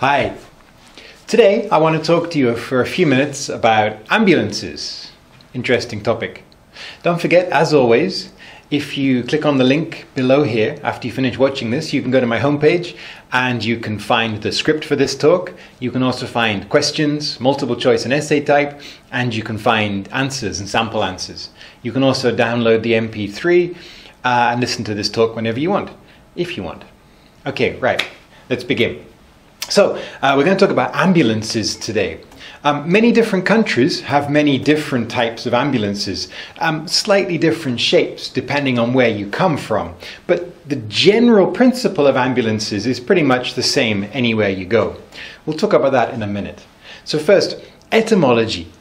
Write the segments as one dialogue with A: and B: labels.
A: Hi. Today I want to talk to you for a few minutes about ambulances. Interesting topic. Don't forget, as always, if you click on the link below here after you finish watching this, you can go to my homepage and you can find the script for this talk. You can also find questions, multiple choice and essay type, and you can find answers and sample answers. You can also download the MP3 uh, and listen to this talk whenever you want, if you want. Okay, right, let's begin. So, uh, we're going to talk about ambulances today. Um, many different countries have many different types of ambulances, um, slightly different shapes depending on where you come from. But the general principle of ambulances is pretty much the same anywhere you go. We'll talk about that in a minute. So, first, etymology.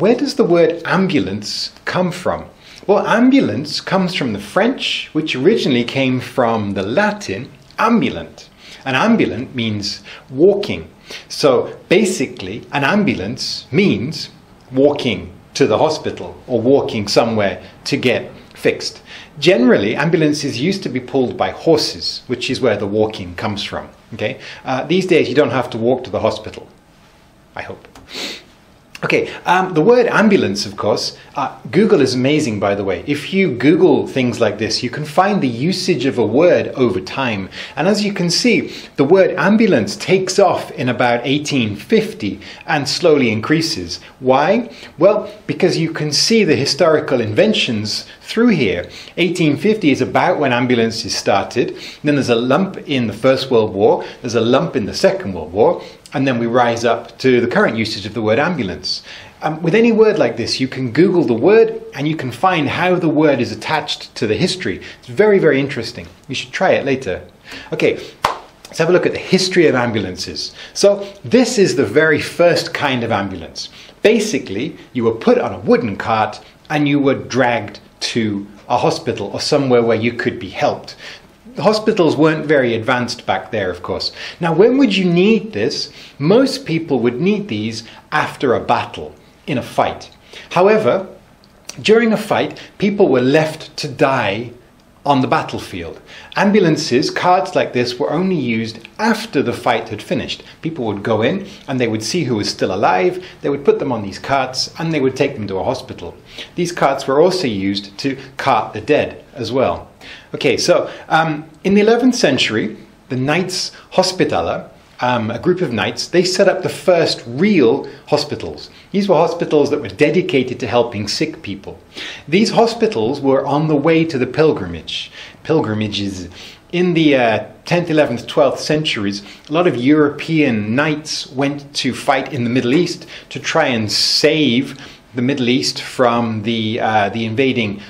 A: Where does the word ambulance come from? Well, ambulance comes from the French, which originally came from the Latin ambulant. An ambulant means walking. So basically, an ambulance means walking to the hospital or walking somewhere to get fixed. Generally, ambulances used to be pulled by horses, which is where the walking comes from. Okay, uh, these days you don't have to walk to the hospital. I hope. Okay, um, the word ambulance, of course, uh, Google is amazing, by the way. If you Google things like this, you can find the usage of a word over time. And as you can see, the word ambulance takes off in about 1850 and slowly increases. Why? Well, because you can see the historical inventions through here. 1850 is about when ambulances started. Then there's a lump in the First World War, there's a lump in the Second World War, and then we rise up to the current usage of the word ambulance. Um, with any word like this, you can Google the word and you can find how the word is attached to the history. It's very, very interesting. You should try it later. Okay, let's have a look at the history of ambulances. So, this is the very first kind of ambulance. Basically, you were put on a wooden cart and you were dragged to a hospital or somewhere where you could be helped hospitals weren't very advanced back there, of course. Now, when would you need this? Most people would need these after a battle, in a fight. However, during a fight, people were left to die on the battlefield. Ambulances, carts like this, were only used after the fight had finished. People would go in and they would see who was still alive, they would put them on these carts and they would take them to a hospital. These carts were also used to cart the dead as well. Okay, so um, in the 11th century, the Knights Hospitaller, um, a group of knights, they set up the first real hospitals. These were hospitals that were dedicated to helping sick people. These hospitals were on the way to the pilgrimage, pilgrimages. In the uh, 10th, 11th, 12th centuries, a lot of European knights went to fight in the Middle East to try and save the Middle East from the, uh, the invading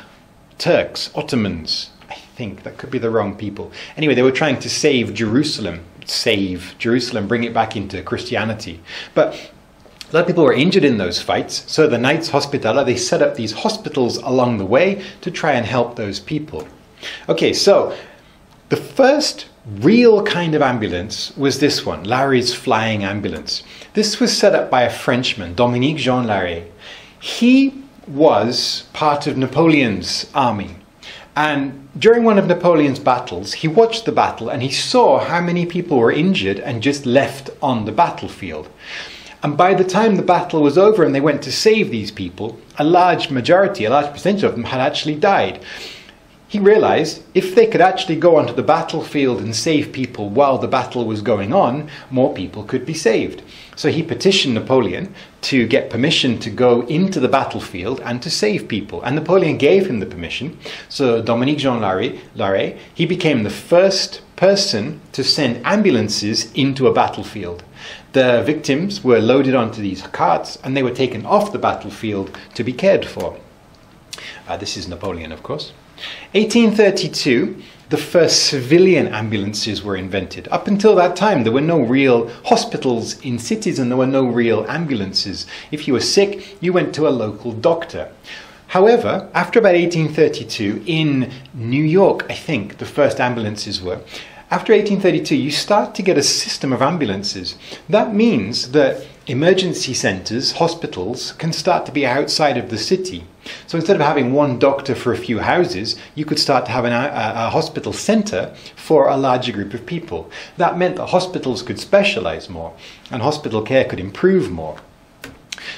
A: Turks, Ottomans, I think. That could be the wrong people. Anyway, they were trying to save Jerusalem, save Jerusalem, bring it back into Christianity. But a lot of people were injured in those fights, so the Knights Hospitaller, they set up these hospitals along the way to try and help those people. Okay, so the first real kind of ambulance was this one, Larrey's Flying Ambulance. This was set up by a Frenchman, Dominique Jean Larrey. He was part of Napoleon's army. And during one of Napoleon's battles, he watched the battle and he saw how many people were injured and just left on the battlefield. And by the time the battle was over and they went to save these people, a large majority, a large percentage of them had actually died. He realized if they could actually go onto the battlefield and save people while the battle was going on, more people could be saved. So he petitioned Napoleon to get permission to go into the battlefield and to save people. And Napoleon gave him the permission. So Dominique Jean Larrey, he became the first person to send ambulances into a battlefield. The victims were loaded onto these carts and they were taken off the battlefield to be cared for. Uh, this is Napoleon, of course. 1832, the first civilian ambulances were invented. Up until that time, there were no real hospitals in cities and there were no real ambulances. If you were sick, you went to a local doctor. However, after about 1832, in New York, I think, the first ambulances were, after 1832, you start to get a system of ambulances. That means that emergency centres, hospitals, can start to be outside of the city. So instead of having one doctor for a few houses, you could start to have an, a, a hospital centre for a larger group of people. That meant that hospitals could specialise more and hospital care could improve more.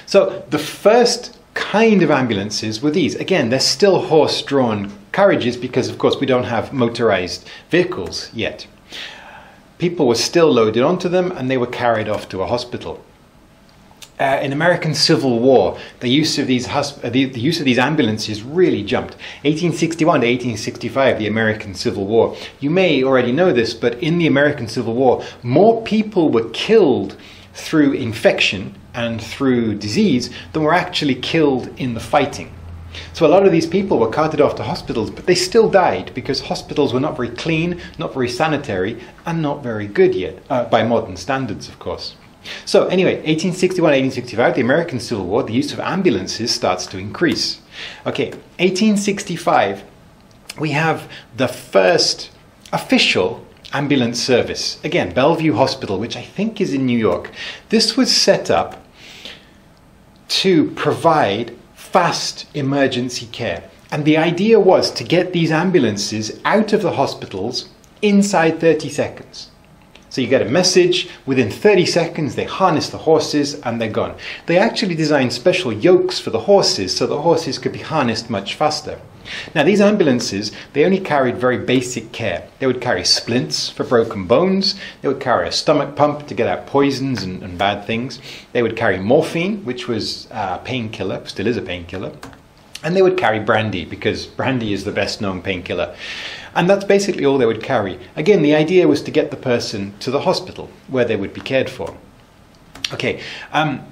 A: So the first kind of ambulances were these. Again, they're still horse drawn carriages because, of course, we don't have motorised vehicles yet. People were still loaded onto them and they were carried off to a hospital uh, in American Civil War, the use of these uh, the, the, use of these ambulances really jumped. 1861 to 1865, the American Civil War. You may already know this, but in the American Civil War, more people were killed through infection and through disease than were actually killed in the fighting. So a lot of these people were carted off to hospitals, but they still died because hospitals were not very clean, not very sanitary, and not very good yet, uh, by modern standards, of course. So anyway, 1861, 1865, the American Civil War, the use of ambulances starts to increase. Okay, 1865, we have the first official ambulance service. Again, Bellevue Hospital, which I think is in New York. This was set up to provide fast emergency care. And the idea was to get these ambulances out of the hospitals inside 30 seconds. So you get a message, within 30 seconds they harness the horses and they're gone. They actually designed special yokes for the horses so the horses could be harnessed much faster. Now these ambulances, they only carried very basic care. They would carry splints for broken bones, they would carry a stomach pump to get out poisons and, and bad things, they would carry morphine, which was a painkiller, still is a painkiller, and they would carry brandy because brandy is the best known painkiller. And that's basically all they would carry. Again, the idea was to get the person to the hospital where they would be cared for. Okay, um,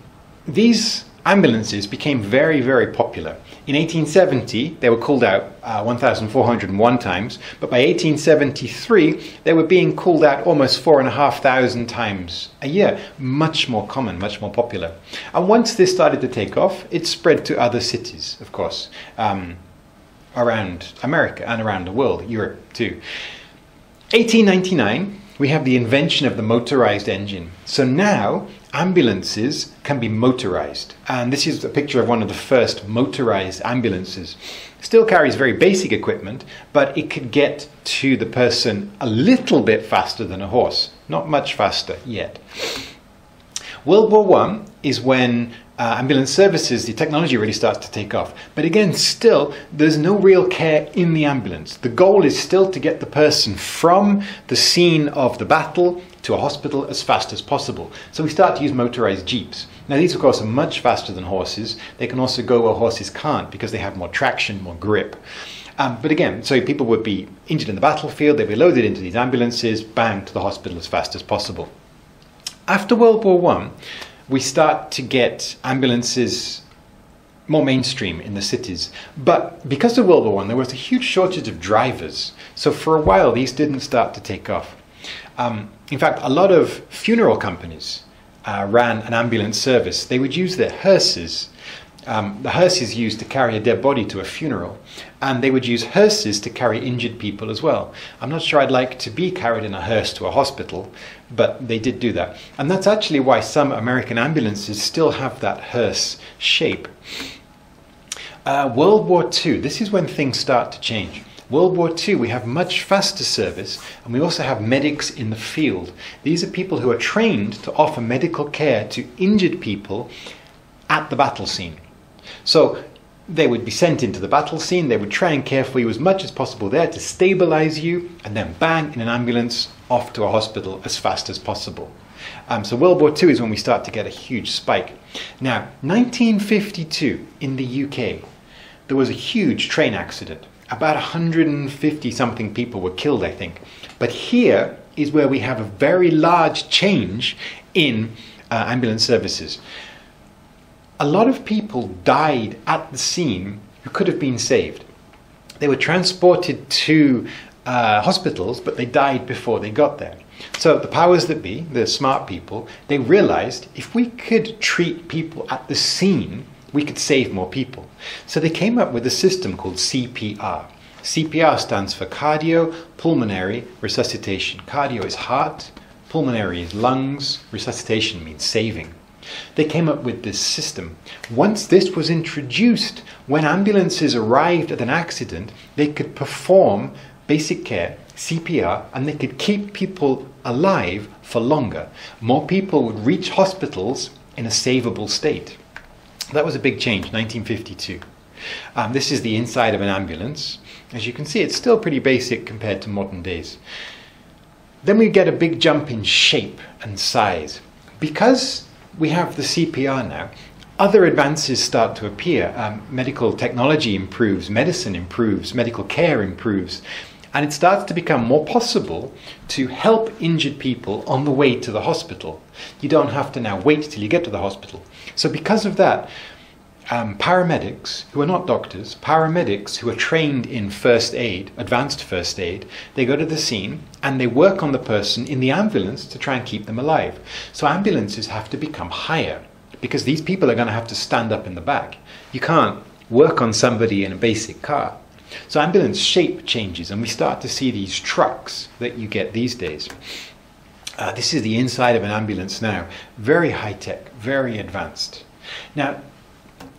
A: these ambulances became very, very popular. In 1870, they were called out uh, 1,401 times, but by 1873, they were being called out almost 4,500 times a year. Much more common, much more popular. And once this started to take off, it spread to other cities, of course. Um, around America and around the world, Europe too. 1899, we have the invention of the motorized engine. So now ambulances can be motorized. And this is a picture of one of the first motorized ambulances. Still carries very basic equipment, but it could get to the person a little bit faster than a horse. Not much faster yet. World War One is when uh, ambulance services, the technology really starts to take off. But again, still, there's no real care in the ambulance. The goal is still to get the person from the scene of the battle to a hospital as fast as possible. So we start to use motorized jeeps. Now, these, of course, are much faster than horses. They can also go where horses can't because they have more traction, more grip. Um, but again, so people would be injured in the battlefield, they'd be loaded into these ambulances, bang, to the hospital as fast as possible. After World War One, we start to get ambulances more mainstream in the cities. But because of World War One, there was a huge shortage of drivers. So for a while, these didn't start to take off. Um, in fact, a lot of funeral companies uh, ran an ambulance service. They would use their hearses um, the hearses used to carry a dead body to a funeral, and they would use hearses to carry injured people as well. I'm not sure I'd like to be carried in a hearse to a hospital, but they did do that. And that's actually why some American ambulances still have that hearse shape. Uh, World War II, this is when things start to change. World War II, we have much faster service, and we also have medics in the field. These are people who are trained to offer medical care to injured people at the battle scene. So they would be sent into the battle scene, they would try and care for you as much as possible there to stabilize you, and then bang, in an ambulance, off to a hospital as fast as possible. Um, so World War II is when we start to get a huge spike. Now, 1952 in the UK, there was a huge train accident. About 150 something people were killed, I think. But here is where we have a very large change in uh, ambulance services a lot of people died at the scene who could have been saved. They were transported to uh, hospitals, but they died before they got there. So the powers that be, the smart people, they realized if we could treat people at the scene, we could save more people. So they came up with a system called CPR. CPR stands for cardio pulmonary resuscitation. Cardio is heart, pulmonary is lungs, resuscitation means saving. They came up with this system. Once this was introduced, when ambulances arrived at an accident, they could perform basic care, CPR, and they could keep people alive for longer. More people would reach hospitals in a savable state. That was a big change, 1952. Um, this is the inside of an ambulance. As you can see, it's still pretty basic compared to modern days. Then we get a big jump in shape and size. Because we have the CPR now, other advances start to appear. Um, medical technology improves, medicine improves, medical care improves, and it starts to become more possible to help injured people on the way to the hospital. You don't have to now wait till you get to the hospital. So, because of that, um, paramedics who are not doctors, paramedics who are trained in first aid, advanced first aid, they go to the scene and they work on the person in the ambulance to try and keep them alive. So ambulances have to become higher because these people are going to have to stand up in the back. You can't work on somebody in a basic car. So ambulance shape changes and we start to see these trucks that you get these days. Uh, this is the inside of an ambulance now. Very high tech, very advanced. Now,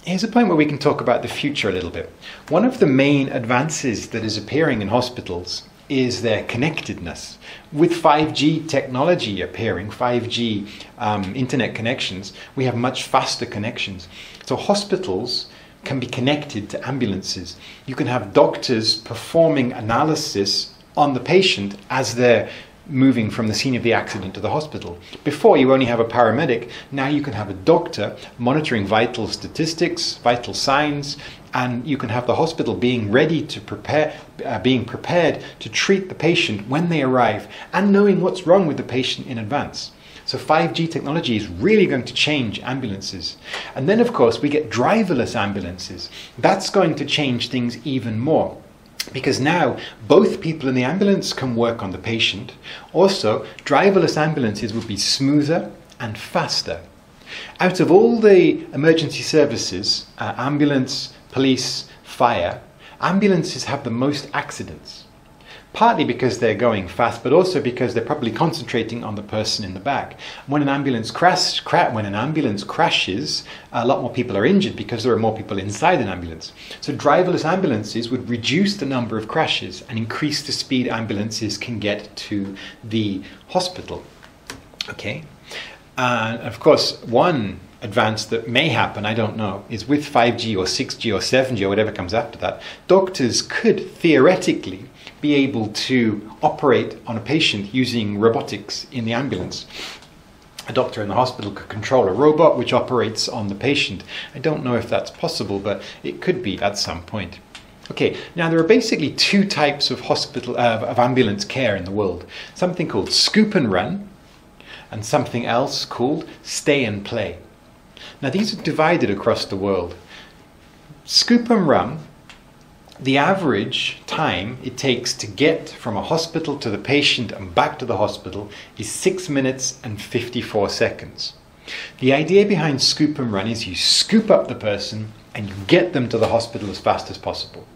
A: here's a point where we can talk about the future a little bit. One of the main advances that is appearing in hospitals is their connectedness. With 5G technology appearing, 5G um, internet connections, we have much faster connections. So hospitals can be connected to ambulances. You can have doctors performing analysis on the patient as they're moving from the scene of the accident to the hospital. Before, you only have a paramedic. Now you can have a doctor monitoring vital statistics, vital signs, and you can have the hospital being ready to prepare, uh, being prepared to treat the patient when they arrive, and knowing what's wrong with the patient in advance. So 5G technology is really going to change ambulances. And then, of course, we get driverless ambulances. That's going to change things even more because now both people in the ambulance can work on the patient. Also, driverless ambulances would be smoother and faster. Out of all the emergency services, uh, ambulance, police, fire, ambulances have the most accidents partly because they're going fast, but also because they're probably concentrating on the person in the back. When an ambulance crash, cra- when an ambulance crashes, a lot more people are injured because there are more people inside an ambulance. So driverless ambulances would reduce the number of crashes and increase the speed ambulances can get to the hospital. Okay, and of course, one advance that may happen, I don't know, is with 5G or 6G or 7G or whatever comes after that, doctors could theoretically be able to operate on a patient using robotics in the ambulance. A doctor in the hospital could control a robot which operates on the patient. I don't know if that's possible, but it could be at some point. Okay, now there are basically two types of hospital uh, of ambulance care in the world. Something called scoop and run, and something else called stay and play. Now these are divided across the world. Scoop and run the average time it takes to get from a hospital to the patient and back to the hospital is 6 minutes and 54 seconds. The idea behind scoop and run is you scoop up the person and you get them to the hospital as fast as possible.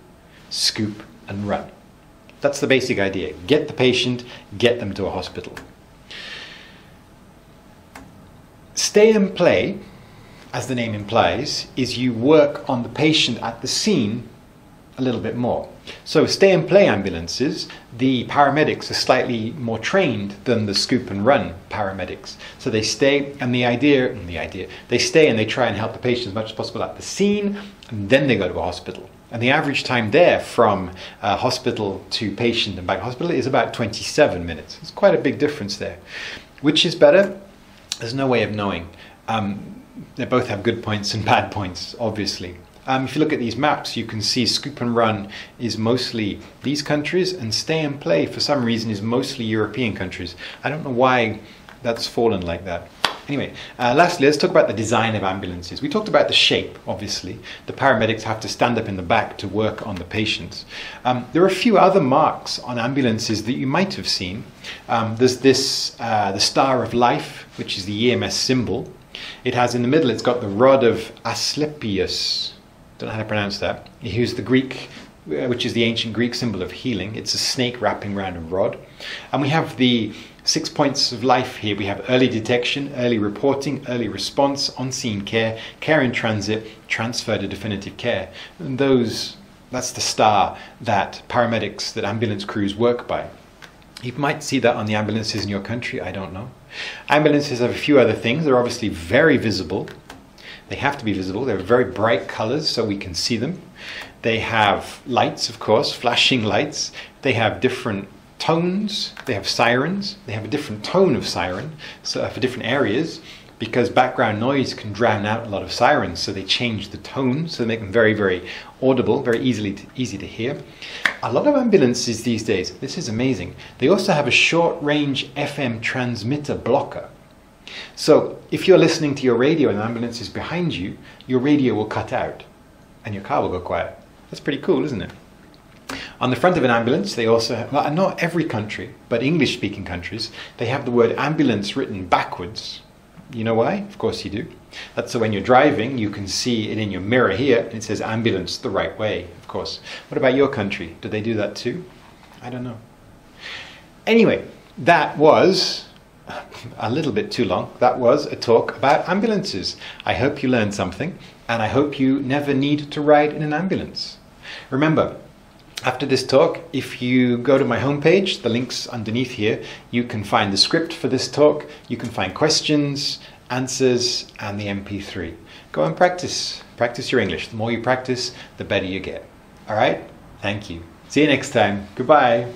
A: Scoop and run. That's the basic idea. Get the patient, get them to a hospital. Stay and play, as the name implies, is you work on the patient at the scene a little bit more. So stay and play ambulances, the paramedics are slightly more trained than the scoop and run paramedics. So they stay and the idea the idea they stay and they try and help the patient as much as possible at the scene and then they go to a hospital. And the average time there from uh, hospital to patient and back to hospital is about 27 minutes. It's quite a big difference there. Which is better? There's no way of knowing. Um, they both have good points and bad points, obviously. Um, if you look at these maps, you can see scoop and run is mostly these countries, and stay and play for some reason is mostly European countries. I don't know why that's fallen like that. Anyway, uh, lastly, let's talk about the design of ambulances. We talked about the shape, obviously. The paramedics have to stand up in the back to work on the patients. Um, there are a few other marks on ambulances that you might have seen. Um, there's this, uh, the Star of Life, which is the EMS symbol. It has in the middle, it's got the rod of Asclepius don't know how to pronounce that. He was the Greek uh, which is the ancient Greek symbol of healing. It's a snake wrapping around a rod. And we have the six points of life here. We have early detection, early reporting, early response, on scene care, care in transit, transfer to definitive care. And those, that's the star that paramedics, that ambulance crews work by. You might see that on the ambulances in your country, I don't know. Ambulances have a few other things. They're obviously very visible. They have to be visible. They're very bright colors so we can see them. They have lights, of course, flashing lights. They have different tones. They have sirens. They have a different tone of siren so uh, for different areas because background noise can drown out a lot of sirens. So they change the tone so they make them very, very audible, very easily to, easy to hear. A lot of ambulances these days, this is amazing. They also have a short range FM transmitter blocker. So if you're listening to your radio and an ambulance is behind you, your radio will cut out and your car will go quiet. That's pretty cool, isn't it? On the front of an ambulance, they also have, well, not every country, but English speaking countries, they have the word ambulance written backwards. You know why? Of course you do. That's so when you're driving, you can see it in your mirror here, and it says ambulance the right way, of course. What about your country? Do they do that too? I don't know. Anyway, that was a little bit too long. That was a talk about ambulances. I hope you learned something, and I hope you never need to ride in an ambulance. Remember, after this talk, if you go to my homepage, the link's underneath here, you can find the script for this talk, you can find questions, answers, and the MP3. Go and practice. Practice your English. The more you practice, the better you get. All right? Thank you. See you next time. Goodbye.